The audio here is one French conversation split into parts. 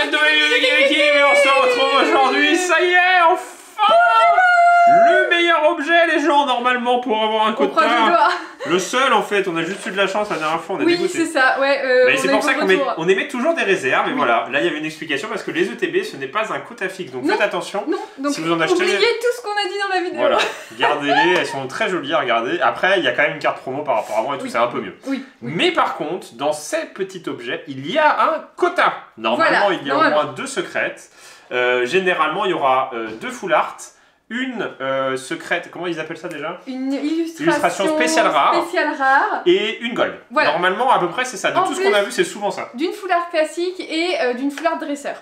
cette nouvelle vidéo et on se retrouve aujourd'hui, ça y est, enfin Le meilleur objet, les gens, normalement, pour avoir un quota. Le seul, en fait, on a juste eu de la chance la dernière fois, on est Oui, c'est ça, ouais. euh, Mais c'est a pour ça qu'on met- retour. on émet toujours des réserves, Oui. voilà. Là, il y avait une explication parce que les ETB, ce n'est pas un quota fixe, donc Non. faites attention. Non, donc Si vous en achetez- oubliez tout ce qu'on a dit dans la vidéo. Voilà, gardez-les, elles sont très jolies à regarder. Après, il y a quand même une carte promo par rapport à moi et tout, Oui. c'est un peu mieux. Oui. Mais par contre, dans ces petits objets, il y a un quota. Normalement, Voilà, il y a au moins deux secrètes. Euh, généralement, il y aura euh, deux full art, une euh, secrète, comment ils appellent ça déjà? Une illustration, Illustration spéciale rare. spéciale rare, Et une gold. Voilà. Normalement, à peu près, c'est ça. De En tout ce qu'on a vu, c'est souvent ça. d'une foulard classique et euh, d'une foulard dresseur.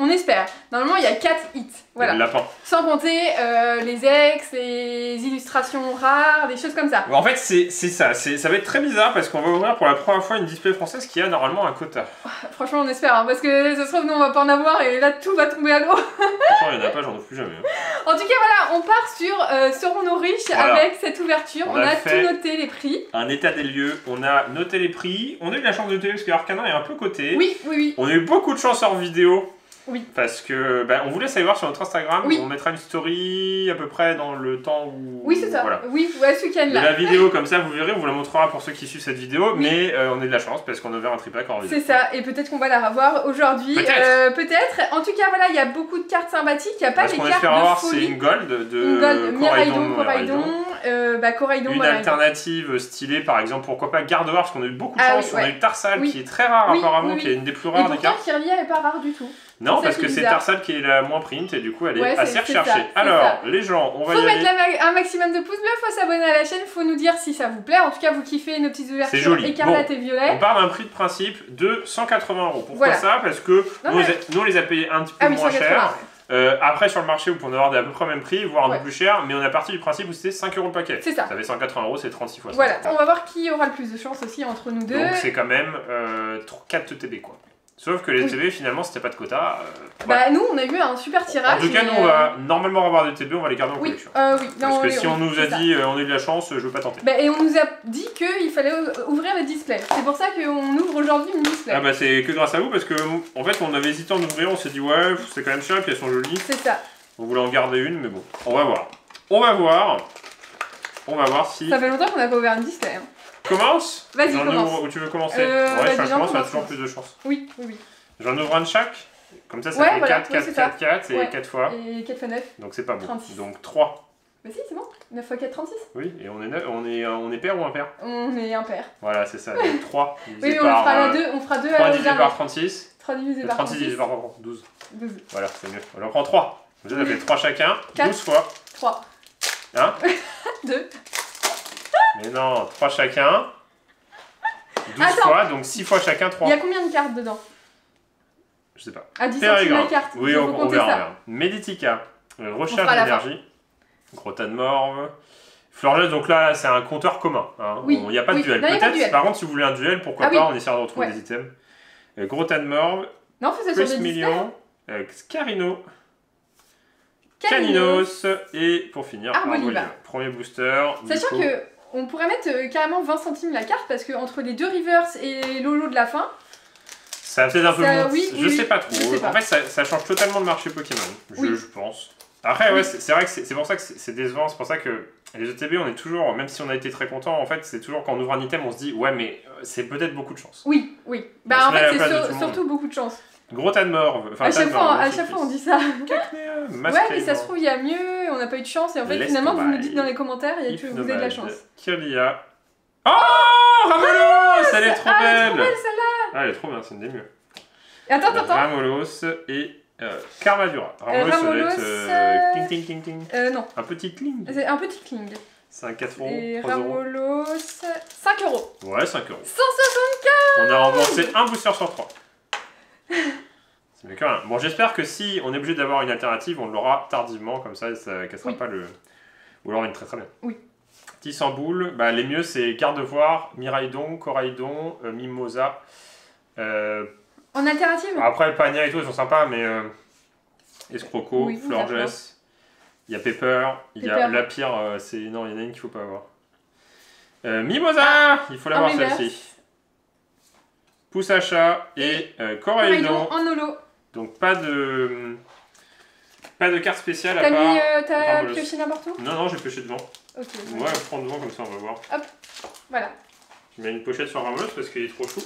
On espère. Normalement, il y a 4 hits. Voilà. Le lapin. Sans compter euh, les ex, les illustrations rares, des choses comme ça. En fait, c'est ça. Ça va être très bizarre parce qu'on va ouvrir pour la première fois une display française qui a normalement un quota. Franchement, on espère, hein, parce que ça se trouve, nous, on va pas en avoir et là, tout va tomber à l'eau. Franchement, il n'y en a pas, j'en ouvre plus jamais. hein. En tout cas, voilà, on part sur euh, Serons-nous riches Voilà. avec cette ouverture. On On, a tout noté, les prix. Un état des lieux, on a noté les prix, on a eu la chance de noter parce que Arcana est un peu coté. Oui, oui, oui. On a eu beaucoup de chance hors vidéo. Oui. Parce que bah, on vous laisse aller voir sur notre Instagram. Oui. On mettra une story à peu près dans le temps où. Oui, c'est ça. Voilà. Oui, ouais, ce De week-end-là. la vidéo comme ça, vous verrez, on vous la montrera pour ceux qui suivent cette vidéo. Oui. Mais euh, on a de la chance parce qu'on a ouvert un tripack hors vidéo. C'est ça, et peut-être qu'on va la revoir aujourd'hui. Peut-être. Euh, peut-être. En tout cas, voilà, il y a beaucoup de cartes sympathiques. Il n'y a pas Ce des qu'on cartes espère de avoir, c'est une gold de Une gold, Miraidon, Coraidon, Coraidon, euh, bah Coraidon, Une alternative stylée, par exemple, pourquoi pas Gardevoir, parce qu'on a eu beaucoup de Ah chance. On a ouais. eu Tarsal qui est très rare apparemment, qui est une des plus Et rares des pourtant, cartes. Kirlia est pas rare du tout. Non, ça parce que est c'est. Tarsal qui est la moins print et du coup elle est Ouais, assez c'est recherchée. ça, Alors, ça. les gens, on va Faut y mettre aller. ma- un maximum de pouces bleus, faut s'abonner à la chaîne, faut nous dire si ça vous plaît. En tout cas, vous kiffez nos petites ouvertures joli. écarlate et On violet. part d'un prix de principe de 180 euros. Pourquoi Voilà. ça? Parce que Non, nous, mais- nous, on les a payés un petit peu Ah moins 180. cher. Euh, après, sur le marché, vous pouvez en avoir des à peu près le même prix, voire un Ouais. peu plus cher, mais on a parti du principe où c'était 5 euros le paquet. C'est ça. Ça fait 180 euros, c'est 36 fois ça. Voilà, on va voir qui aura le plus de chance aussi entre nous deux. Donc c'est quand même euh, 4 TB quoi. Sauf que les. TB finalement c'était pas de quota. euh, voilà. Bah, nous, on a eu un super tirage. en tout cas, nous on euh, va normalement avoir des TB, on va les garder en Oui, collection. euh, oui. Parce non, que si on nous a dit euh, on a eu de la chance, je veux pas tenter. Bah, et on nous a dit qu'il fallait euh, ouvrir le display. C'est pour ça qu'on ouvre aujourd'hui une display. Ah bah c'est que grâce à vous parce que en fait on avait hésité à en ouvrir, on s'est dit ouais c'est quand même cher puis elles sont jolies. C'est ça. On voulait en garder une mais bon, on va voir. On va voir. On va voir si. Ça fait longtemps qu'on n'a pas ouvert une display. hein. Commence Vas-y, J'en commence. ouvre où tu veux commencer Euh, Ouais, je commence, on a toujours plus de chance. Oui, oui, oui. J'en ouvre un de chaque. Comme ça, ça Ouais, fait voilà, 4, oui, 4, c'est 4, 4 et Ouais. 4 fois. Et 4 x 9. Donc c'est pas bon. 36. Donc 3. Bah si, c'est bon. 9 x 4, 36. Oui, et on est, neuf- on est, on est pair ou impair On est impair. Voilà, c'est ça. Donc 3 Oui, divisé on par. fera euh, 2, on fera 2 à 3 la divisé par 36. 3 divisé par 36 36. divisé par 12. 12. Voilà, c'est mieux. On en prend 3. Vous avez fait 3 chacun, Quatre. 12 fois. 3. Hein? 2. Mais non, 3 chacun. 12 Attends. fois, donc 6 fois chacun, 3. Il y a combien de cartes dedans? Je sais pas. À 10 centimes Pérégrine. la carte. Oui, on, verra. verra. Meditica, euh, recherche d'énergie. Grota de Morve. Florges, donc là, c'est un compteur commun. hein. Oui, Il n'y a pas de oui. duel. Peut-être, par contre, si vous voulez un duel, pourquoi Ah pas, oui. on essaiera de retrouver Ouais. des items. Euh, de Morve, Non, fais ça sur Chris des displays. Million, euh, Scarino, Caninos. Caninos, et pour finir, Arboliva. Arboliva. Premier booster. Sachant que on pourrait mettre euh, carrément 20 centimes la carte parce que entre les deux reverse et Lolo de la fin, Ça va peut-être un peu Ça, oui, je oui, sais pas trop. pas. En fait, ça, ça change totalement le marché Pokémon, je, Oui. je pense. Après, ouais, Oui. c'est c'est vrai que c'est c'est pour ça que c'est c'est décevant. C'est pour ça que les ETB, on est toujours, même si on a été très content, en fait, c'est toujours quand on ouvre un item, on se dit, ouais, mais euh, c'est peut-être beaucoup de chance. oui, oui. On Bah se en met à fait la c'est place de sur- tout le monde. surtout beaucoup de chance. Gros tas de morts. Enfin, à de chaque fois, morts, à merci, chaque fois on dit ça. Ouais, mais ça se trouve il y a mieux, on n'a pas eu de chance et en fait finalement vous nous dites dans les commentaires et que vous avez de la chance. Kirlia. Oh Ramolos Elle est trop ah, elle est trop belle belle celle-là. Ah, elle est trop bien, c'est une des mieux. Et Attends, attends, attends. Ramolos et euh, Carmadura. Ramolos, ça doit Ramolos, être euh, euh, ting ting ting ting. Euh, non, Un petit cling. c'est un petit cling. C'est un 4 euros, Et 3 euros. Ramolos, 5 euros. Ouais, 5 euros. 164 On a remboursé un booster sur 3. C'est mieux que rien. Bon, j'espère que si on est obligé d'avoir une alternative, on l'aura tardivement, comme ça, ça cassera Oui. pas le. Ou alors une très très bien. Oui. Tissamboul, bah, les mieux c'est Gardevoir, Miraidon, Coraidon, euh, Mimosa. Euh, En alternative? après, Pania et tout, ils sont sympas, mais. Euh, Escroco, Oui, Florges, il y a Pepper, il y a la pire, euh, c'est. Non, il y en a une qu'il faut pas avoir. Mimosa Il faut l'avoir celle-ci. Poussacha et Coraidon Coraidon. en holo. Donc pas de. Pas de carte spéciale à T'as part. mis, euh, t'as pioché n'importe où? Non, non, j'ai pêché devant. Ok. Ouais, prends devant comme ça, on va voir. Voilà. Je mets une pochette sur Ramolos parce qu'il est trop chou.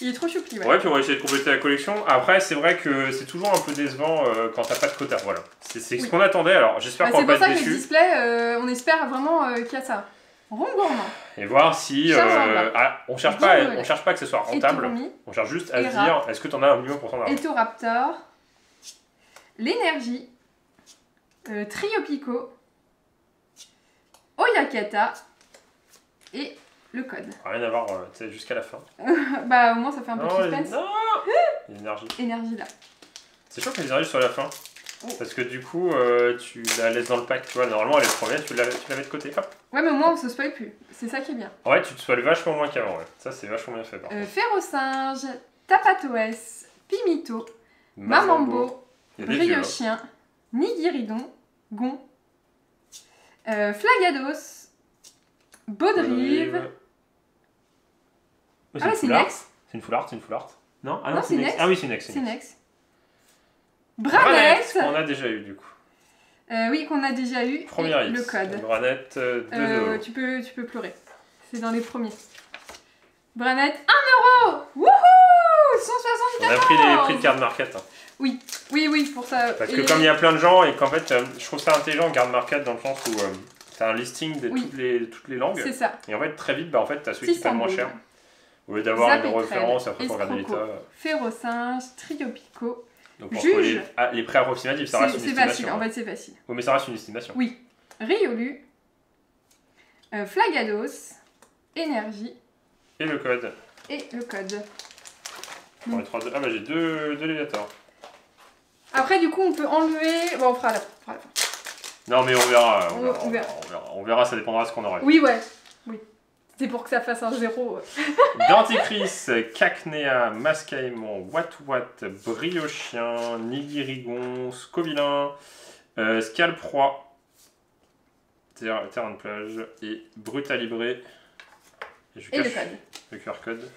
Il est trop choupi, ouais. Ouais, puis on va essayer de compléter la collection. Après, c'est vrai que c'est toujours un peu décevant euh, quand t'as pas de quota. Voilà. C'est c'est ce qu'on attendait, alors j'espère Bah, qu'on c'est va pour pas ça être que le display, euh, on espère vraiment euh, qu'il y a ça. Gourmand. Et voir si. En euh, ah, on, cherche pas, Bon, on cherche pas que ce soit rentable. On cherche juste à se dire est-ce que t'en as un minimum pour ton argent Etoraptor. L'énergie. euh, Triopico. Oyakata. Et le code. Rien à voir, euh, tu jusqu'à la fin. bah, au moins, ça fait un peu de suspense. non L'énergie. Énergie là. C'est chaud que les arrivent sur la fin. Parce que du coup, euh, tu la laisses dans le pack, tu vois. Normalement, elle est première, tu la, tu la mets de côté. Hop. Ouais, mais au moins, on se spoil plus. C'est ça qui est bien. Ouais, tu te soignes vachement moins qu'avant, ouais. Ça, c'est vachement bien fait, par Euh, Ferrosinge. Tapatoès. Pimito. Mamambo. Vieux, hein. Briochien. Nigiridon. Gon. euh, Flagados. Baudrive. Oh, Ah ouais, une c'est. Nex. C'est une foulard, c'est une foulard. Non, ah Non, non, c'est. Nex. Ah oui, c'est Nex. C'est Nex. Branette, qu'on a déjà eu, du coup. Euh, oui, qu'on a déjà eu. Premier et le code. Branette, euh, 2 Euh, euros. tu, peux, tu peux pleurer. C'est dans les premiers. Branette, 1 euro Wouhou 164 On a pris les prix de carte market. hein. Oui, oui, pour ça. Parce Et- que comme il y a plein de gens et qu'en fait, euh, je trouve ça intelligent, garde market, dans le sens où euh, t'as un listing de Oui. toutes, les, toutes les langues. C'est ça. Et en fait, très vite, bah, en fait, t'as ceux qui 600 payent moins cher. Au lieu d'avoir une référence, après, Trade, regarder l'état. Ferrosinge, Triopico. Donc, pour Juge. les, ah, les prêts approximatifs, ça C'est reste une c'est estimation. facile, en hein. fait, c'est facile. Oui, mais ça reste une estimation. Oui. Riolu. euh, Flagados. Énergie. Et le code Et le code. pour les trois Ah, bah, j'ai deux, deux. Après, du coup, on peut enlever. Bon, on fera la, on fera à la fin. Non, mais on verra. On On- verra, on verra, on verra. On verra, ça dépendra de ce qu'on aura. Oui, ouais. C'est pour que ça fasse un zéro. Denticris, Cacnea, Mascaïmon, Wat Wat, Briochien, Nigirigon, Scovilin, euh, Scalproie, Terrain de plage et Brutalibré. Et je Et le cache code. le QR code.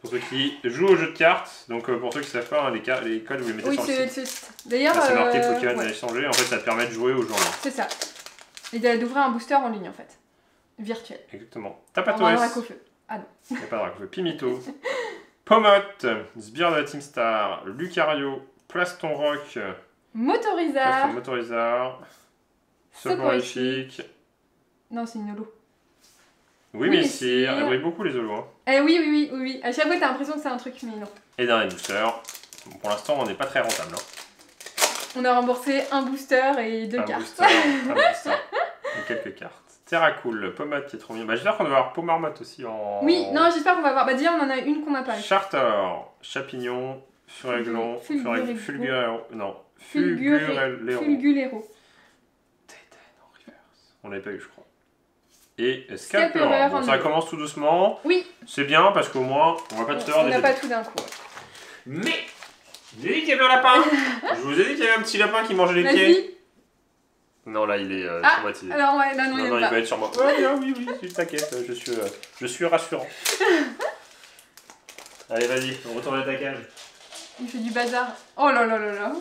Pour ceux qui jouent au jeu de cartes, donc euh, pour ceux qui savent pas, hein, les, les codes vous les mettez Oui, sur le c'est. site. c'est- D'ailleurs. C'est marqué euh, Pokémon ouais, à échanger, en fait ça te permet de jouer au jour. C'est ça. Et d'ouvrir un booster en ligne, en fait. Virtuel. Exactement. En un drac au feu. Il n'y a pas de raccourci. Pimito, Pomote, Sbire de la Team Star, Lucario, Plaston Rock, Plaston Motorizar. Motorizar, Soporifique. Soporifique. Non, c'est une holo. Oui, Oui, mais si, elle brille beaucoup les holos. Hein. Eh oui, oui, oui, oui, oui. À chaque fois, t'as l'impression que c'est un truc, mais non. Et dernier booster. Bon, pour l'instant, on n'est pas très rentable. Hein. On a remboursé un booster et deux un cartes. booster, un booster. Et quelques cartes. Terracool, Pomote qui est trop bien. Bah, j'espère qu'on va avoir Pomarmotte aussi en. Oui, non, j'espère qu'on va voir. Bah, déjà, on en a une qu'on n'a pas eu. Charter, Chapignon, Furaiglon, Fulgurigo. Fulgurero. Non, Fulgurelero. Fulgulero. Dédène en reverse. On l'avait pas eu, je crois. Et Scalperer. Bon, ça commence tout doucement. Oui, C'est bien parce qu'au moins, on va pas tout avoir on n'a pas tout d'un coup. Mais Je vous ai dit qu'il y avait un lapin Je vous ai dit qu'il y avait un petit lapin qui mangeait les pieds. Non, là, il est euh, Ah, traumatisé. Alors, ouais, là, non, non, il non, il être sur moi. Ouais, bien, oui, oui, tu t'inquiète, je suis, euh, je suis rassurant. Allez, vas-y, on retourne à ta cage. Il fait du bazar. Oh là là là là.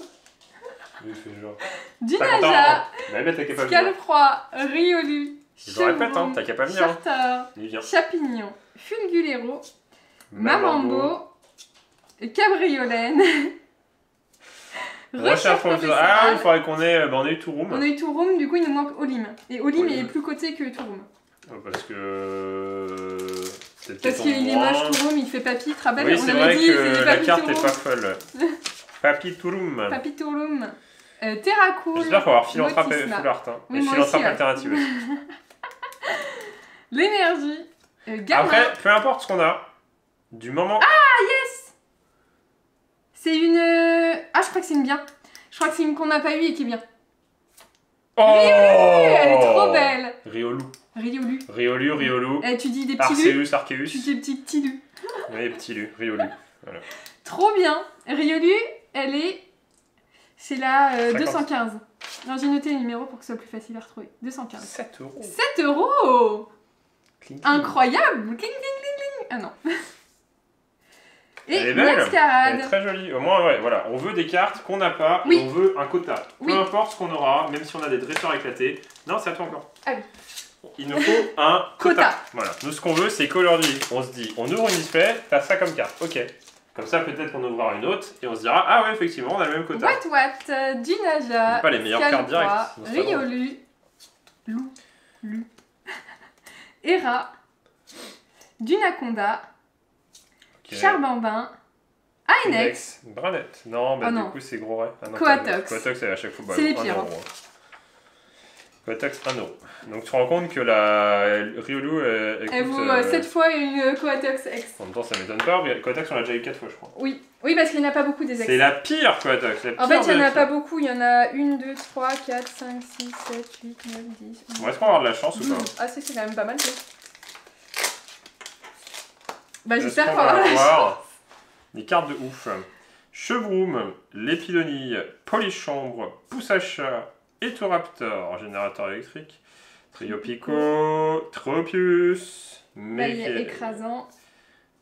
Oui, fais genre. Dinaja, content Mais mais t'as qu'à pas venir. Scalfroid, Riolu, Je le répète, hein, t'as qu'à pas venir. hein. Charter, Il. Chapignon, Fulgulero, Mamambo, Cabriolène, Recherche pour le professoral. Ah oui, il faudrait qu'on ait. euh, Bah, on a eu tout room. On a eu Touroum, du coup il nous manque Olim. Et Olim est plus coté que Touroum. Parce que. euh, Parce qu'il est moche Touroum, il fait papy, te rappelles Oui, c'est vrai dit, que la carte est Touroum. pas folle. Papy Touloum. Papy Touroum. Euh, Terracool, J'espère qu'on va avoir Philanthrope et Art. Hein. Oui, et Philanthrope ouais. alternative aussi. l'énergie, euh. Après, peu importe ce qu'on a, du moment. C'est une. Euh, Ah, je crois que c'est une bien. Je crois que c'est une qu'on n'a pas eu et qui est bien. oh Elle est trop belle. Riolu. Riolu. Riolu, Riolu. Eh, tu dis des petits lus. Arceus, Arceus. Tu dis des petits petits lus. Oui, petit lu, Riolu. Trop bien. Riolu, elle est. C'est la euh, 50. 215. Non, j'ai noté le numéro pour que ce soit plus facile à retrouver. 215. 7 euros. 7 euros. Incroyable Cling, cling, cling, cling. Ah non. Et Elle est belle. Elle est Mascarade. très jolie. Au moins, ouais, voilà. On veut des cartes qu'on n'a pas Oui. on veut un quota. Oui. Peu importe ce qu'on aura, même si on a des dresseurs éclatés. Non, c'est à toi encore. Ah oui. Il nous faut un quota. Quota. Voilà. Nous, ce qu'on veut, c'est qu'aujourd'hui, on se dit, on ouvre une display, t'as ça comme carte. Ok. Comme ça, peut-être qu'on ouvrira une autre et on se dira, ah ouais, effectivement, on a le même quota. What What, euh, Dinaja, pas les meilleures cartes directes. Riolu, Lou, Lu, Hera, Dunaconda, Ok. Charbambin, Ainex, Branette. Non, bah Ah du non. coup, c'est gros, ouais. Ah non, Coatox. Coatox, c'est à chaque fois. bah, C'est les pires, euro, hein. Coatox, 1 euro. Donc tu te rends compte que la Riolu, euh, Elle vaut euh, 7 fois une euh, Coatox X. En même temps, ça m'étonne pas. mais Coatox, on l'a déjà eu 4 fois, je crois. Oui, oui parce qu'il n'y en a pas beaucoup des C'est X. la pire Coatox. la En pire fait, il n'y en a pas pire. beaucoup. Il y en a 1, 2, 3, 4, 5, 6, 7, 8, 9, 10. Bon, Est-ce qu'on va avoir de la chance ou pas? Ah, si, c'est quand même pas mal. ça. Bah, j'espère qu'on va avoir des cartes de ouf Chevroom, Lépidonille, Polychambre, Poussacha, Etoraptor, générateur électrique, Triopico, Tropius, Baillet Meke- écrasant.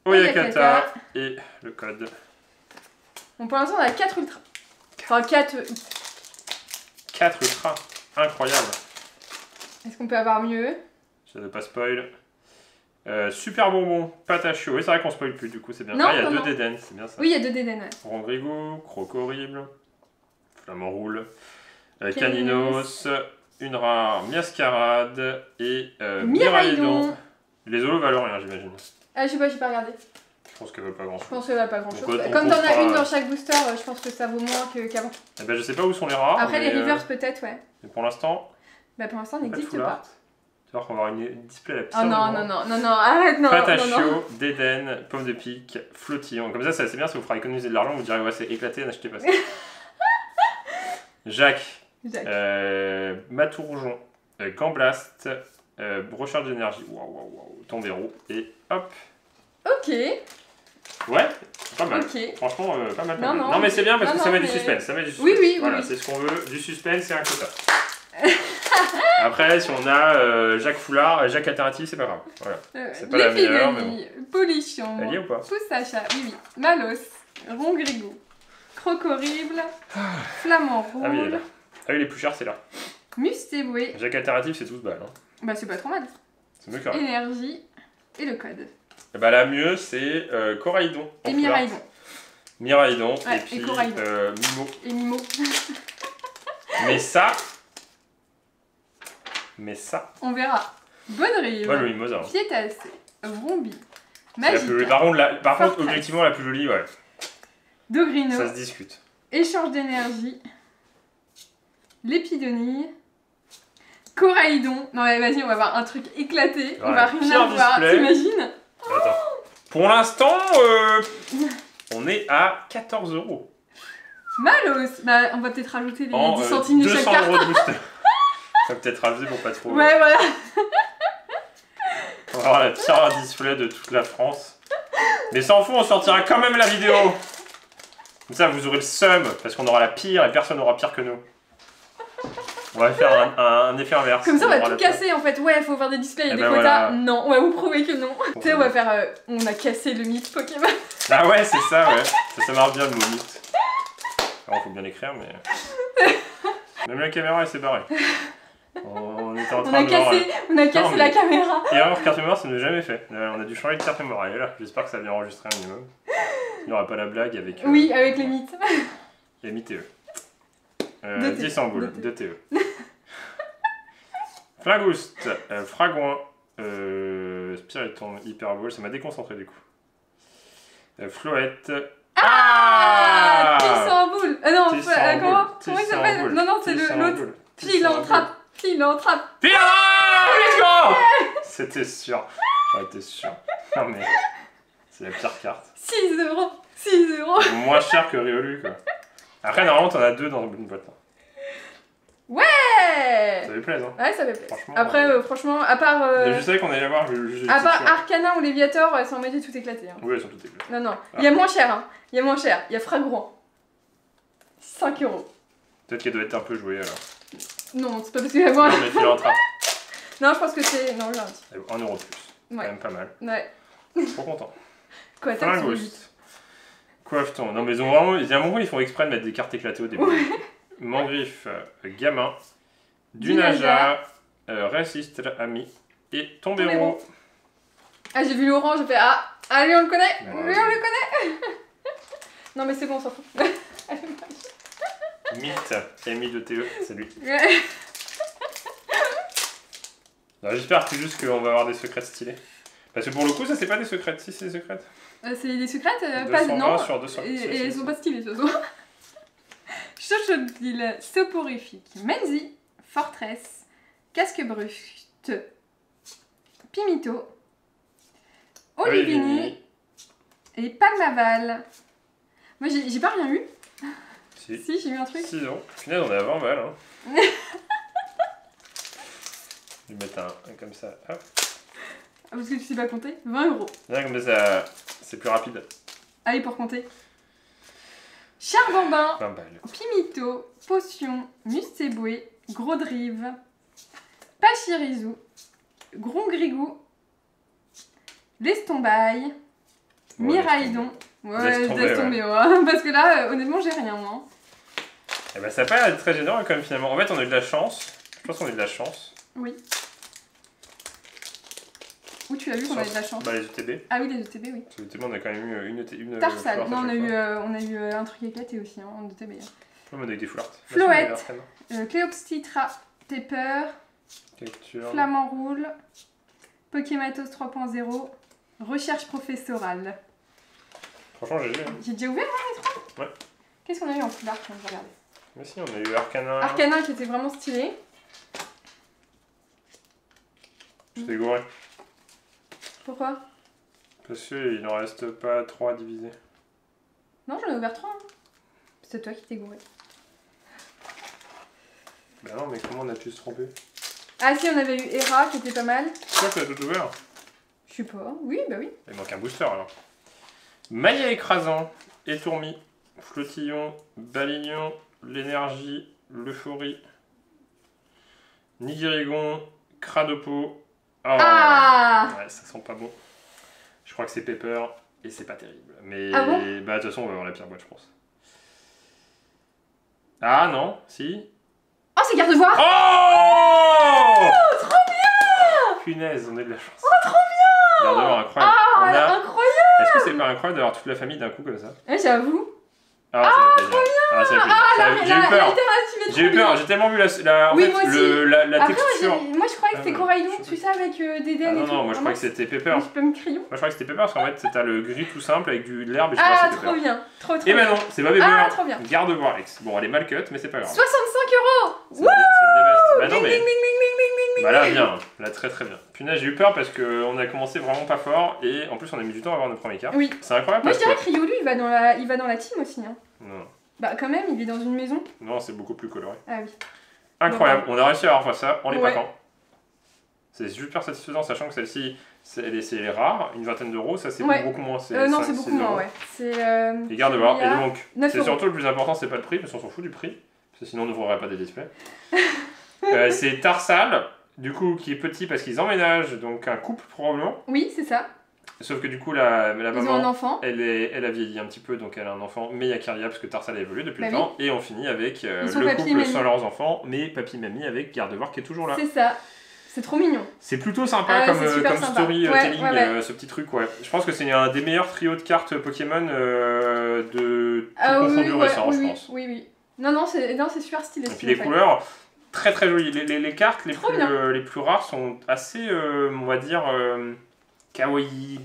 Oyakata Oyakata. et le code. Bon, pour l'instant, on a 4 ultras. Enfin, 4. 4 ultra, incroyable. Est-ce qu'on peut avoir mieux? Ça ne pas spoil. Euh, super bonbon, patachio. Oui, c'est vrai qu'on spoil plus, du coup, c'est bien. Non, ah, il y a non, deux dédènes, c'est bien ça. Oui, il y a 2 Dédènes. ouais. Rondrigo, Croco horrible, Flamand roule, euh, Caninos. Une rare Miascarade et euh, Miraidon. Les holos valent rien, j'imagine. Ah, je sais pas, j'ai pas regardé. Je pense qu'elles valent pas grand Je chose. pense que ça va pas grand chose. Donc, on Comme t'en as une dans chaque booster, euh, je pense que ça vaut moins qu'avant. Eh ben, je sais pas où sont les rares. Après, les reverse, peut-être, ouais. mais pour l'instant, Bah, pour l'instant, n'existe pas. Tu vois qu'on va avoir une, display à la. Oh non, non, non, non, non, arrête, non, non, non. Patachio, Dédène, pomme de pique, flottillon. Comme ça, c'est bien, ça vous fera économiser de l'argent. Vous direz, ouais, c'est éclaté, n'achetez pas ça. Jacques, Jacques. euh, Matourgeon, euh, Gamblast, euh, recharge d'énergie, waouh, waouh, waouh, Tombéro, et hop. Ok, Ouais, pas mal. Franchement, euh, pas mal. pas Non, mal. non, mais c'est bien parce non, que ça non, met du suspense. Ça met du suspense. Oui, oui, oui, Voilà, oui. c'est ce qu'on veut. Du suspense et un quota. Après, si on a euh, Jacques Foulard, Jacques Alternative, c'est pas grave. Voilà. Euh, C'est pas la meilleure, mais Lépidonnie, Polichon, Elle y est ou pas Poussacha, oui, oui. Malos, Rongrigo, Crocorrible, Flamand Ah oui, elle est Rouge, là. Ah oui, les plus chers, c'est là. Mustéboué, Jacques Alternative, c'est 12 balles. Hein. bah c'est pas trop mal. C'est mieux que rien. Énergie et le code. Et bah, la mieux, c'est euh, Et. Miraidon. Miraidon. Ouais, et puis et euh, Mimo. Et Mimo. Mais ça. Mais ça. On verra. Bonne rive. Moi, le Mimosa. hein. Piétassé. Jolie. Magica. Par contre, la- par contre, objectivement, la plus jolie, ouais. Dogrino. Ça se discute. Échange d'énergie. Lépidonille. Coraïdon. Non mais vas-y, on va avoir un truc éclaté. on va rien avoir. T'imagines Attends. Pour l'instant, euh, on est à 14 euros. Malos. Bah on va peut-être rajouter les En 10 euh, centimes de chaque 200 carte. peut-être rajouter pour pas trop. Ouais, voilà. On va avoir la pire display de toute la France. Mais sans fond, on sortira quand même la vidéo. Comme ça, vous aurez le seum parce qu'on aura la pire et personne n'aura pire que nous. On va faire un, un- un effet inverse. Comme ça, on va tout casser en fait. Ouais, faut faire des displays, il y a Eh des ben quotas. voilà. Non, on va vous prouver que non. Tu sais, on va faire. euh, on a cassé le mythe Pokémon. Ah ouais, c'est ça, ouais. Ça, ça marche bien le mot mythe. Alors, faut bien l'écrire, mais. Même la caméra, elle s'est barrée. On était en On train a de voir. cassé, on a cassé la caméra. Erreur carte mémoire, ça ne jamais fait. Euh, On a dû changer de carte mémoire. Et là, j'espère que ça a bien enregistré un minimum. Il n'y aura pas la blague avec. euh, Oui, avec les mythes. Et MITE. Euh, De T. 10 en boule, De 2 TE. Flagouste, euh, Fragouin, euh, Spiritomb, Hyperball, ça m'a déconcentré du coup. Euh, Floette. Ah Tisse en boule Euh, Non, euh, comment Comment il s'appelle? Non, non, c'est l'autre. tisse en boule. Philanthrope. Philanthrope. Philanthrope Let's go C'était sûr. J'en étais sûr. Non mais. C'est la pire carte. 6 euros. 6 euros. Moins cher que Riolu quoi. Après, normalement, t'en as deux dans une boîte. hein. Ouais Ça lui plaise, hein. Ouais, ça fait plaisir. Franchement. Après, euh, franchement, à part. euh, Je savais qu'on allait la voir. Je, à part. Arcana ou Léviator, euh, ça en mettait tout éclaté. hein. Oui, elles sont toutes éclatées. Non, non. Ah. Il y a moins cher, hein. Il y a moins cher. Il y a Fragouin. 5 euros. Peut-être qu'elle doit être un peu jouée alors. Non, c'est pas parce qu'il y a moins. Non, mais Philanthrope, Non, je pense que c'est. Non, j'ai un petit. un euro de plus. Quand Ouais. même pas mal. Ouais. Trop content. Quoi, t'as. Coiffeton. Non, mais ils ont vraiment. Il y a un moment, ils font exprès de mettre des cartes éclatées au début. Mangriffe, euh, Gamin, Dunaja, euh, Raciste, Ami et Tombero. Ah, j'ai vu l'orange, j'ai fait Ah, allez, on le connaît Ouais. Oui, on le connaît Non, mais c'est bon, on s'en fout. Mythe, Amy de TE, c'est lui. J'espère que juste qu'on va avoir des secrets stylés. Parce que pour le coup, ça, c'est pas des secrets. Si, c'est des secrets. Euh, c'est des secrètes euh, pas 220 non. sur 200. Et, et elles sont pas stylées, de toute façon. Chochodil, soporifique, Menzi, Fortress, Casque Brut, Pimito, Olivini et Palmaval. Moi, j'ai pas rien eu. Si. Si, j'ai eu un truc. 6 ans. Punaise, on est à 20 balles. Hein. Je vais mettre un, un comme ça. Hop. Ah, Parce que tu sais pas compter? 20 euros. Là, comme ça, c'est plus rapide. Allez, pour compter. Charbambin, 20 balles. Pimito, Potion, Mustéboué, Gros Drive, Pachirizu, Grong-Grigou, Lestombaille, Ouais, Miraidon. Ouais, Laisse tomber, ouais. Parce que là, euh, honnêtement, j'ai rien, moi. Eh ben, ça n'a pas très quand même finalement. En fait, on a eu de la chance. Je pense qu'on a eu de la chance. Oui. Où tu as vu qu'on Sur- avait de la chance? Bah, les UTB. Ah oui, les ETB, oui. Parce que UTB, on a quand même eu une, UT une Tarsal. fleur à Non, on a, eu, euh, on a eu euh, un truc éclaté aussi, hein, en ETB. hein. Ouais, on a eu des foulards. Floette. Euh, Cléopsitra, Pepper, Capture. Flamand Roule, Pokématos 3.0, Recherche professorale. Franchement, j'ai. Hein. J'ai déjà ouvert hein, les trois Ouais. Qu'est-ce qu'on a eu en foulard Je regarder. Mais si, on a eu Arcana. Arcana qui était vraiment stylé. Je t'ai gouré. Pourquoi? Parce qu'il n'en reste pas 3 divisés. Non, j'en ai ouvert trois. hein. C'est toi qui t'es gouré. Bah non, mais comment on a pu se tromper Ah si, on avait eu Hera qui était pas mal. C'est toi qui as tout ouvert? Je sais pas. Oui, bah oui. Il manque un booster alors. Maillet écrasant, étourmi, flottillon, balignon, l'énergie, l'euphorie, nigirigon, cradopo. Oh. Ah Ouais, ça sent pas bon. Je crois que c'est Pepper et c'est pas terrible. Mais Ah bon bah de toute façon on va avoir la pire boîte je pense. Ah non, si. Oh, c'est garde-voir Oh, Trop bien Punaise, on a de la chance. Oh trop bien Garde-voir incroyable. Ah, On a- incroyable Est-ce que c'est pas incroyable d'avoir toute la famille d'un coup comme ça? Ouais, j'avoue. Ah, ça fait plaisir. Ah, ça fait plaisir. Ah, Ça- la- J'ai la- eu peur. l'alternative est J'ai eu trop peur, bien. j'ai tellement vu la, la, en Oui, fait, moi aussi. le, la, la Après, moi, texture. moi, je croyais que Ah, c'était Coraidon, je sais tu sais, avec euh, des dents Ah et non, tout. non, moi je crois que c'était Pepper. Je peux me crayon. Moi je crois que c'était Pepper parce qu'en fait c'était le gris tout simple avec du, de l'herbe et je Ah, trop Pepper. bien. Trop, trop Et bien. ben non, c'est pas Pepper. Ah, trop bien. Garde voir Alex. Bon, elle est mal cut, mais c'est pas grave. 65 euros bestes. Bah non, mais. Bah là, bien. Là, très très bien. Punaise, j'ai eu peur parce qu'on a commencé vraiment pas fort et en plus on a mis du temps à avoir nos premiers cartes. Oui. C'est incroyable Moi, je dirais que. Ryolu, il va dans la, il va dans la team aussi. Hein. Non, Bah, quand même, il est dans une maison. non c'est beaucoup plus coloré. Ah oui. Incroyable, on a réussi à avoir ça en les Ouais. paquant. C'est super satisfaisant, sachant que celle-ci, c'est elle est, c'est- rare, une vingtaine d'euros, ça c'est Ouais. beaucoup moins. c'est Euh, non, 5, c'est beaucoup 6 moins, ouais. C'est. Euh, Et garde voir, et celui-là, donc, 9 c'est surtout le plus important, c'est pas le prix, parce qu'on s'en fout du prix, parce que sinon on n'ouvrirait pas des displays. Euh, c'est Tarsal, du coup, qui est petit parce qu'ils emménagent, donc un couple probablement. Oui, c'est ça. Sauf que du coup, la, la un maman, enfant. elle, est, elle a vieilli un petit peu, donc elle a un enfant, mais il y a Kyria, parce que Tarsal a évolué depuis Bah le oui. temps. Et on finit avec euh, le couple sans leurs enfants, mais papy mamie avec Gardevoir qui est toujours là. C'est ça. C'est trop mignon. C'est plutôt sympa Ah, comme, euh, comme sympa. story euh, Ouais, ouais, euh, ce petit truc, ouais. Je pense que c'est un des meilleurs trios de cartes Pokémon euh, de tout Ah oui, confondu oui, ouais, récent, oui, je oui, pense. oui, oui. Non, non, c'est super stylé. Et puis les couleurs, très très jolies. Les, les- les cartes les plus, les plus rares sont assez, on va dire, kawaii,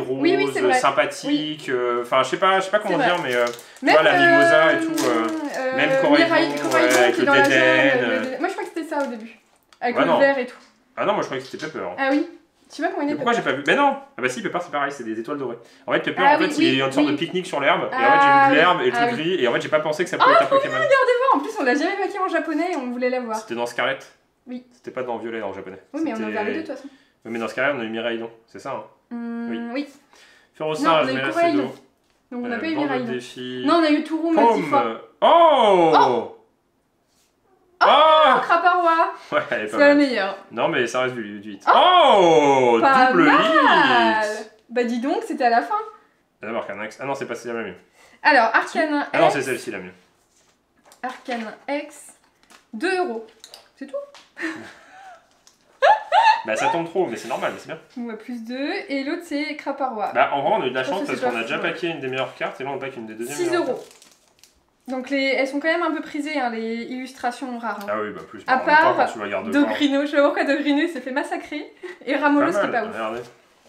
rose, Oui, vrai. sympathique. euh, Enfin, je sais pas, je sais pas comment dire, mais euh, Même, vois, la mimosa euh, et tout, euh, euh, même Coraidon avec est le la Dédène. Moi, je crois que c'était ça au début. Avec Ouais, le non. vert et tout. ah non, moi je croyais que c'était Pepper. Ah oui. Je sais pas comment il Mais est. pourquoi j'ai pas vu? Mais non Ah bah si, Pepper c'est pareil, c'est des étoiles dorées. En fait, Pepper, Ah en fait, il a une sorte de pique-nique sur l'herbe, et en Ah fait, j'ai vu de oui, l'herbe et le ah truc oui. gris, et en fait, j'ai pas pensé que ça pouvait être un Pokémon. En plus, on l'a jamais paqué en japonais et on voulait l'avoir. C'était dans Scarlet Oui. C'était pas dans Violet en japonais. Oui, mais on a deux de toute façon. Oui, mais dans Scarlet, on a eu Miraidon, c'est ça hein Hum, oui. Ferrocinge, a eu Mélacedo, Coraidon. Donc on n'a pas eu défi, Non, on a eu Touroum Paume, multiforme. euh, Oh Oh, Oh, Craparois Ouais, elle est C'est la meilleure. Non, mais ça reste du, du hit. Oh, Pas Double mal hit Bah dis donc, c'était à la fin. Ah, D'abord axe. Ah non, c'est pas c'est la même. Alors, Arcane Ah non, c'est celle-ci la mieux. Arcane X, 2 euros. C'est tout Bah ça tombe trop, mais c'est normal, mais c'est bien. On voit plus 2. Et l'autre, c'est Craparois. Bah en vrai, on a eu de la Je pense chance que parce c'est qu'on pas a déjà fou, ouais. packé une des meilleures cartes et là on pack une des deuxièmes 6 meilleures euros. Donc les, elles sont quand même un peu prisées, hein, les illustrations rares. hein. Ah oui, bah plus. À en même temps, part quand tu vas garder Dogrino, je sais pas pourquoi Dogrino s'est fait massacrer. Et Ramolo, c'était pas ouf. Regardez.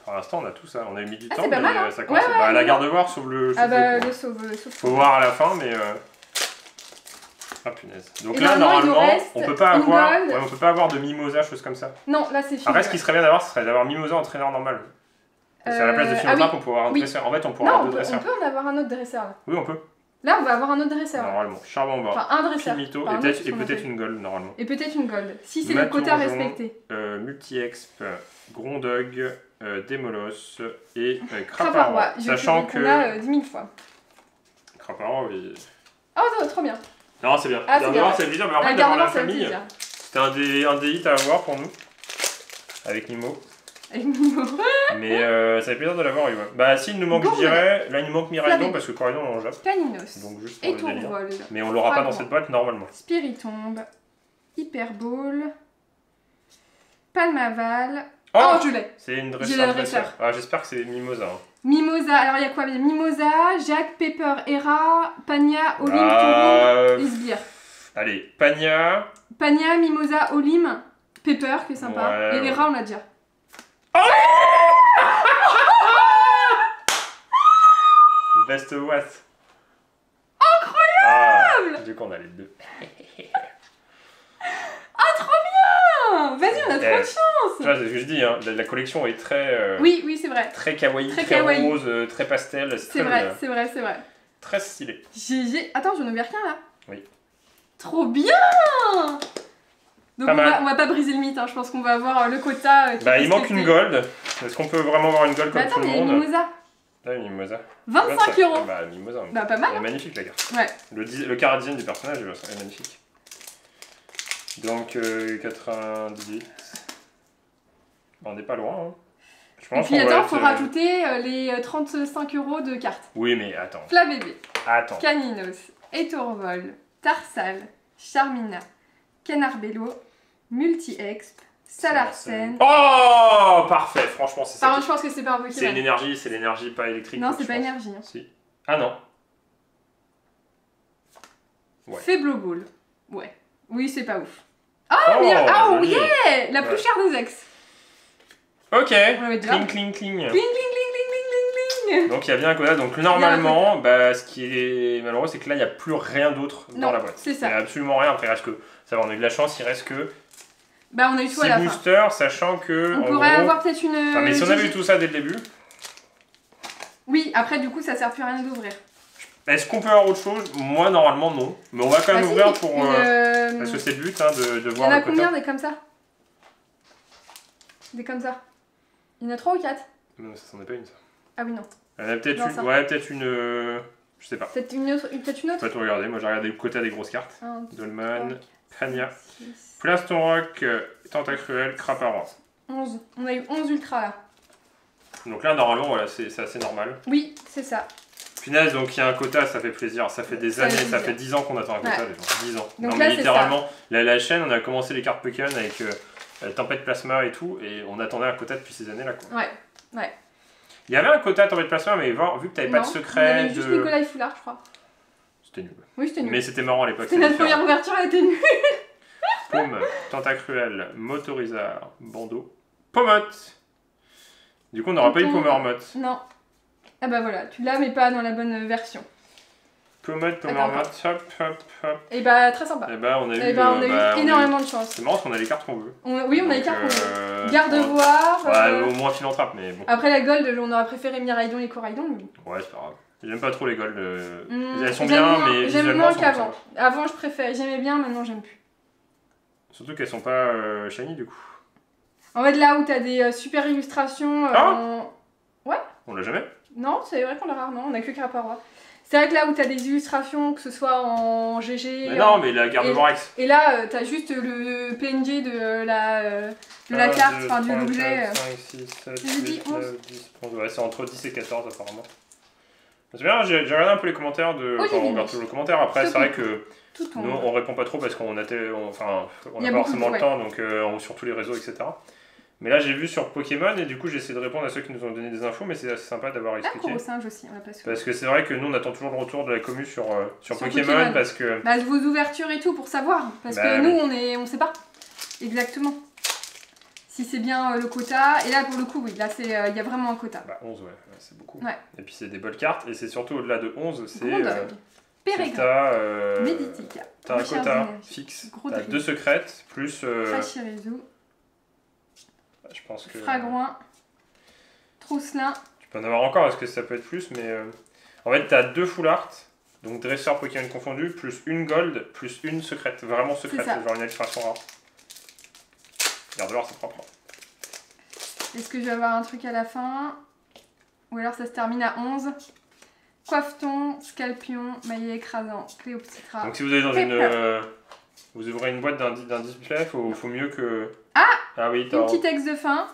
Pour l'instant, on a tout ça. On a eu mis du Ah, temps, c'est pas mais mal, hein. ça commence. Ouais, ouais, bah, la ouais. garde-voir sauve le. Ah sauve bah, le- le sauve, le sauve. Faut voir à la fin, mais. euh, Ah punaise. Donc Et là, normalement, on peut pas avoir. Ouais, on peut pas avoir de mimosa, choses comme ça. Non, là c'est fini. Après, ce qui serait bien d'avoir, ce serait d'avoir mimosa en traîneur normal. Parce qu'à la place de Euh, Philanthrop, ah on peut avoir un Oui. dresseur. En fait, on pourra Non, avoir on deux peut, on dresseurs. peut en avoir un autre dresseur là. Oui, on peut. Là, on va avoir un autre dresseur. Normalement. Charbon bord. Enfin, un dresseur. Pimito un et peut-être qu'on une gold normalement. Et peut-être une gold. Si c'est le quota respecté. Euh, Multi-exp, Grondog, euh, Démolos et euh, Craparois. Sachant qu'on que. l'a euh, 10 000 fois. Craparois, oui. Oh, non, trop bien. Non, c'est bien. Ah, c'est bien. c'est mais en Un fait, d'avoir la famille, c'était un des, un des hits à avoir pour nous. Avec Nimo. Avec Mimo. Mais euh, ça fait plaisir de l'avoir eu. ouais. Bah, si, il nous manque, je dirais. Là, il nous manque Miraidon parce que Corridon, on en jappe. Caninos. Donc, juste pour Et le délire. Mais on l'aura pas dans cette boîte normalement. Spiritombe. Hyperball. Palmaval. Oh, Oh, je l'ai. C'est une dresseur. Ah, J'espère que c'est Mimosa. hein. Mimosa. Alors, il y a quoi? Mimosa, Jacques, Pepper, Hera, Pania, Ah, Sbire. Allez, Pagna. Pania, Mimosa, Olim, Pepper, qui est sympa. Ouais, et ouais. Hera, on l'a déjà. Best what? Incroyable ah, Du coup, on a les deux. Ah, Vas-y, on a trop de chance Tu vois, c'est ce que je dis, hein, la, la collection est très, euh, Oui, oui, c'est vrai. très kawaii, Très très, kawaii. rose, euh, très pastel. C'est vrai, c'est vrai, c'est vrai. très stylé. GG. Attends, j'en ai ouvert qu'un là Oui. Trop bien Donc on va, on va pas briser le mythe, hein. je pense qu'on va avoir euh, le quota. euh, qui Bah, il manque une gold. Est-ce qu'on peut vraiment avoir une gold Mais comme attends, tout le mais monde? Mimosa, Là, Mimosa. 25 euros. Bah, Mimosa. Bah, pas mal. Elle est magnifique la carte. Ouais. Le, le card design du personnage est magnifique. Donc, euh, 98. On n'est pas loin. Hein. Je Et pense puis qu'on va attends, faut euh, rajouter euh, les euh, 35 euros de cartes. Oui, mais attends. Flavébé, Attends. Caninos, Etorvol, Tarsal, Charmina, Canarbello, Multi-Exp, Salarsen. Oh Parfait, franchement, c'est ça. Par contre, je pense que c'est pas un C'est une énergie, c'est l'énergie pas électrique. Non, c'est pas pense. énergie. hein. Si. Ah non. Ouais. Faible Ball. Ouais. Oui, c'est pas ouf. Ah, Oh, mais... ah yeah La plus Ouais. chère des ex. Ok. Cling, cling, cling. Cling, cling, Donc il y a bien un quota. Donc normalement, bah, ce qui est malheureux, c'est que là, il n'y a plus rien d'autre dans la boîte. c'est Il n'y ça. a absolument rien. Après, il reste que. Ça va, on a eu de la chance, il reste que Bah, on a eu tout 6 à la fin. boosters, sachant que. On pourrait gros- avoir peut-être une. Enfin, mais si on avait eu tout ça dès le début, Oui, après, du coup, ça sert plus à rien d'ouvrir. est-ce qu'on peut avoir autre chose? Moi, normalement, non. Mais on va quand même Bah, si, ouvrir pour. euh, euh, Parce que c'est le but hein, de, de Il y voir en a le combien des comme ça? Des comme ça Il y en a 3 ou 4 Non, ça, c'en est pas une, ça. Ah oui, non. En a peut-être une. Ouais, peut-être une. euh, Je sais pas. Peut-être une autre, peut-être une autre pas tout regarder. Moi, j'ai regardé le quota des grosses cartes. 1, Dolman, Pania, 6, Plaston Rock, euh, Tentacruel, Craparois. 11. On a eu 11 ultras là. Donc là, normalement, voilà, c'est assez normal. Oui, c'est ça. Punaise, donc il y a un quota, ça fait plaisir. Ça fait des Ça années, ça fait 10 ans qu'on attend un quota, Ouais. les gens. 10 ans. Donc non, là, mais littéralement, la, la chaîne, on a commencé les cartes Pokémon avec euh, Tempête Plasma et tout, et on attendait un quota depuis ces années-là. quoi. Ouais. Il y avait un quota Tempête Plasma, mais voir- vu que t'avais pas de secret, avait juste de. Nicolas et Foulard, je crois. C'était nul. Oui, c'était nul. Mais c'était marrant à l'époque. C'était notre première ouverture, elle était nulle. Paume, Tentacruel, Motorizard, Bandeau, Pomotte. Du coup, on n'aura pas eu Tonton. Pomermotte. Non. Ah bah voilà, tu l'as, mais pas dans la bonne version. Attends, Pomermotte, hop, hop, hop. Et bah, très sympa. Et bah, on a eu. Et bah, on a euh, bah, eu énormément de chance. C'est marrant parce qu'on a les cartes qu'on veut. On- Oui, on a les cartes. qu'on veut. euh, Garde-voir. Ouais, euh, au moins Philanthrope, mais bon. Après la gold, on aurait préféré Miraidon et Coraidon. mais- Ouais, c'est pas grave. J'aime pas trop les euh, Hmm, Elles sont bien, moins- mais J'aime moins qu'avant. Avant, je préférais, j'aimais bien, maintenant j'aime plus. Surtout qu'elles sont pas euh, shiny du coup. En fait, là où t'as des euh, super illustrations. euh, Ah en- On l'a jamais Non, c'est vrai qu'on l'a rarement, on a que Craparois. C'est vrai que là où t'as des illustrations, que ce soit en GG. Mais en- non, mais la et- de Vorax. Et là, euh, t'as juste le PNG de la, euh, de la carte, enfin de l'objet. euh. 5, 6, 7, J'ai dit 8, 9, 10, 11. Ouais, c'est entre 10 et 14 apparemment. C'est bien, j'ai regardé un peu les commentaires de. Oui, enfin, on regarde toujours les commentaires. Après, c'est vrai que Tout nous, on répond pas trop parce qu'on a, té- on- enfin, on Il y a a pas forcément de- le temps, donc euh, on- sur tous les réseaux, etc. Mais là, j'ai vu sur Pokémon et du coup, j'ai essayé de répondre à ceux qui nous ont donné des infos, mais c'est assez sympa d'avoir Ah, expliqué. Gros singe aussi, on l'a pas su. Parce que c'est vrai que nous, on attend toujours le retour de la commu sur, euh, sur, Sur Pokémon, Pokémon. parce que. Bah, vos ouvertures et tout pour savoir. Parce Bah, que nous, on est, on sait pas. Exactement. Si c'est bien euh, le quota. Et là, pour le coup, oui, là, c'est, euh, il y a vraiment un quota. Bah, 11, ouais, ouais, c'est beaucoup. Ouais. Et puis, c'est des bonnes cartes, et c'est surtout au-delà de 11, c'est. Pérégrin, t'as. Méditica, T'as un quota fixe. T'as deux secrètes, plus. Je pense que. Fragouin, Trousselin. Tu peux en avoir encore, parce que ça peut être plus, mais. euh, En fait, t'as deux full art, donc dresseur Pokémon confondu, plus une gold, plus une secrète. Vraiment secrète, genre une illustration rare. Regarde voir, c'est propre. Est-ce que je vais avoir un truc à la fin? Ou alors ça se termine à 11 Coiffeton, Scalpion, Maillet écrasant, Cléopatra. Donc si vous allez dans une. Euh, vous ouvrez une boîte d'un d'un display, faut, faut mieux que. Ah Ah oui, Une t'as. petite ex de fin.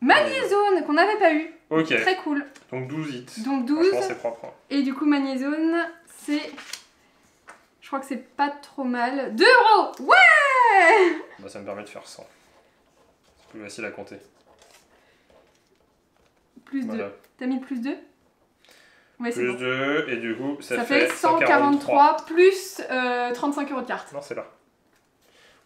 Magnézone qu'on n'avait pas eu. Ok, Très cool. donc 12 hits. Donc 12. Franchement, c'est propre. hein. Et du coup, Magnézone, c'est. Je crois que c'est pas trop mal. 2 euros Ouais Bah, ça me permet de faire 100. C'est plus facile à compter. Plus 2. Voilà. T'as mis plus 2 Ouais, c'est Plus bon. 2, et du coup, ça, Ça, fait 143 plus euh, 35 euros de carte. Non, c'est là.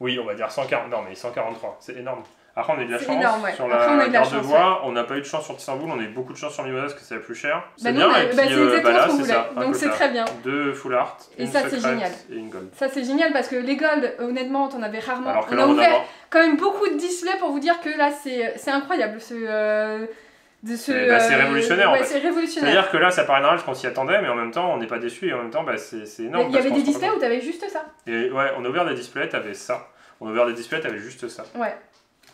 Oui, on va dire 140. Non, mais 143, c'est énorme. Après, on a eu de la chance énorme, ouais. sur Après, on a la eu de la garde de chance, voix. On n'a pas eu de chance sur Tissamboul, on a eu beaucoup de chance sur Mimosa parce que c'est la plus chère. C'est Bah, bien, bah, puis c'est euh, bah là, c'est ça. Donc c'est très bien. Deux full art, Et une ça, c'est génial. et une gold. Ça, c'est génial parce que les gold, honnêtement, on avait rarement. Alors que on là, a on en a. quand même beaucoup de displays pour vous dire que là, c'est c'est incroyable. Ce, euh, de ce, C'est- bah, c'est euh, révolutionnaire, en fait. c'est révolutionnaire. C'est-à-dire que là, ça paraît normal, je pense qu'on s'y attendait, mais en même temps, on n'est pas déçu et en même temps, bah, c'est c'est Il énorme. y parce avait des displays où t'avais juste ça. Et ouais, on a ouvert des displays, t'avais ça. On a ouvert des displays, t'avais juste ça. Ouais.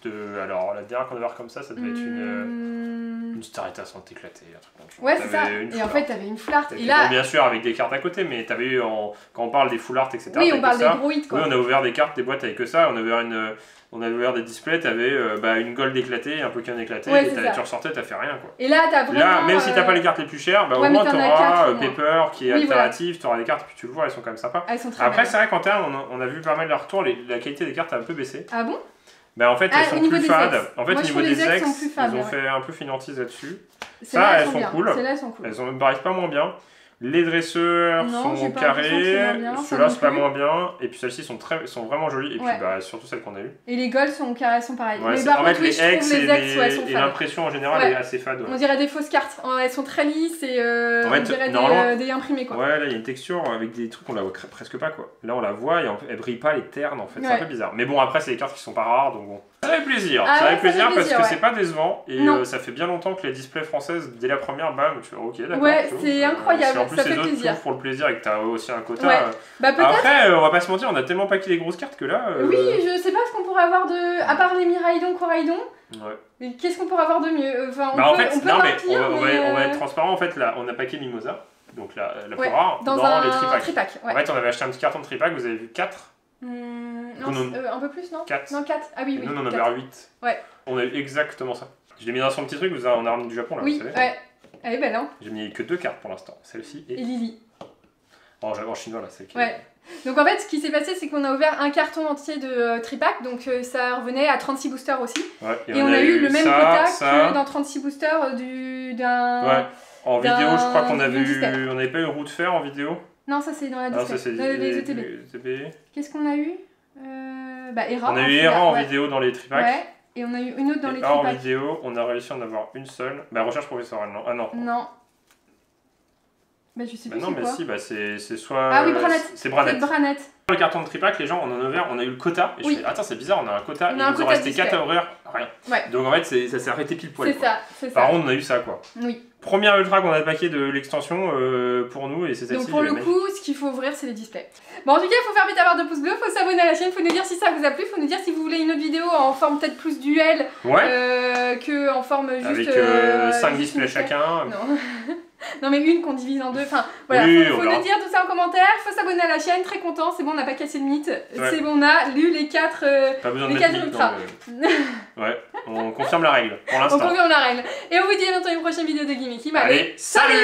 De... Alors, la dernière qu'on a ouvert comme ça, ça devait être une. Euh. Une t'éclater, un truc comme ça. Ouais, c'est ça. Et en fait, t'avais une. T'avais- Et là, bon, bien sûr, avec des cartes à côté, mais t'avais eu, en... quand on parle des full art, etc. oui, on parle des gros hits Oui, quoi. on a ouvert des cartes, des boîtes avec que ça. On a ouvert une, on a ouvert des displays. T'avais euh, bah, une gold éclatée, un Pokémon éclaté. Ouais, et tu ressortais, t'as fait rien quoi. Et là, t'as vraiment. Là, même si t'as euh, pas les cartes les plus chères, bah, ouais, au moins t'auras euh. Pepper qui est Oui, voilà. alternative, t'auras des cartes, puis tu le vois, elles sont quand même sympas. Elles sont très Après, c'est vrai qu'en termes, on a, vu pas mal de retours, la qualité des cartes a un peu baissé. Ah bon? Bah, en fait, Ah, elles au sont plus des fades. ex. En fait, Moi, au niveau des ex ils ont ouais. fait un peu finantise là-dessus. Celles-là, elles sont cool. Elles sont cool. Elles ont- me paraissent pas moins bien. Les dresseurs Non, sont carrés, ceux-là c'est pas moins bien, et puis celles-ci sont, très, sont vraiment jolies, et puis Ouais. bah, surtout celles qu'on a eues. Et les golds sont carrés, sont pareils. Ouais, mais c'est- par en contre, fait, oui, les trouve ex les ex, ouais, sont et l'impression en général est assez fade. On dirait des fausses cartes. Elles sont très lisses et euh, En on dirait des, euh, des imprimés quoi. Ouais, là il y a une texture avec des trucs qu'on la voit presque pas quoi. Là on la voit et elle brille pas les ternes en fait, c'est un peu bizarre. Mais bon, après c'est des cartes qui sont pas rares donc bon. Ça fait plaisir, Ah ça fait plaisir parce que c'est pas décevant et euh, ça fait bien longtemps que les displays françaises, dès la première, bam, tu fais ok d'accord. Ouais, vois. c'est incroyable, plus ça les fait autres plaisir. pour le plaisir et que t'as aussi un quota. Ouais. euh, Bah. Après, euh, on va pas se mentir, on a tellement paqué les grosses cartes que là. euh, Oui, je sais pas ce qu'on pourrait avoir de. À part les Miraidon, Coraidon, ouais. qu'est-ce qu'on pourrait avoir de mieux? Enfin, on Bah, en fait, on peut non, mais pire, on, va, on va- mais, on va euh, être transparent. En fait, là, on a paqué Mimosa, donc la, la ouais, plus rare, dans, dans, un les tripacks. tripack. Ouais. En fait, on avait acheté un petit carton de tripack, vous avez vu 4 Hmm, coup, non, euh, un peu plus, non? Quatre. Non, 4. Ah oui, oui. nous, on en avait quatre. 8. Ouais. On a eu exactement ça. Je l'ai mis dans son petit truc, vous on a ramené du Japon là, Oui, vous savez. ouais. Elle est belle, hein J'ai mis que deux cartes pour l'instant, celle-ci Et et. Lily. Oh, j'avais en chinois là, celle qui. Ouais. Donc en fait, ce qui s'est passé, c'est qu'on a ouvert un carton entier de euh, tripack, donc euh, ça revenait à 36 boosters aussi. Ouais, Et, on, a, eu le même ça, quota ça. que dans 36 boosters euh, du d'un. Ouais. En vidéo, je crois qu'on avait eu. On n'avait pas eu roue de fer en vidéo? Non, ça c'est dans la Ah, ça Dans les des- ETB. ETB. Qu'est-ce qu'on a eu? Euh... Bah, Hera. On a hein, eu celui-là, Hera en ouais. vidéo dans les tripacks. Ouais. Et on a eu une autre dans Et les hors tripack. vidéo, on a réussi à en avoir une seule. Bah, recherche professorale, non. Ah non. Non. Bah, je sais Bah plus non, mais quoi. si, bah c'est soit. Ah oui, Branette. C'est Branette. Branette. Le carton de tripack, les gens, on en a ouvert, on a eu le quota. Et Oui. je fais, attends, c'est bizarre, on a un quota. On et a un il nous en restait display. 4 à ouvrir, rien. Ouais. Donc en fait, ça s'est arrêté pile poil. C'est ça, c'est Par ça. contre, on a eu ça, quoi. Oui. Première ultra qu'on a paqué de l'extension euh, pour nous, et c'est celle-ci. Donc pour le coup, ce qu'il faut ouvrir, c'est les displays. Bon, en tout cas, il faut faire vite avoir de pouces bleus, faut s'abonner à la chaîne, faut nous dire si ça vous a plu, faut nous dire si vous voulez une autre vidéo en forme peut-être plus duel Ouais, euh, que en forme juste. avec euh, 5 juste displays chacun. Non. non mais une qu'on divise en deux. Enfin voilà, Oui, faut, on nous dire tout ça en commentaire, faut s'abonner à la chaîne, très content, c'est bon, on n'a pas cassé le mythe. Ouais. C'est bon, on a lu les quatre. euh, Pas besoin de Les mettre quatre mythe ultras. le- Ouais, on confirme la règle pour on l'instant. confirme la règle. Et on vous dit à bientôt une prochaine vidéo de Gimmicky. Allez, salut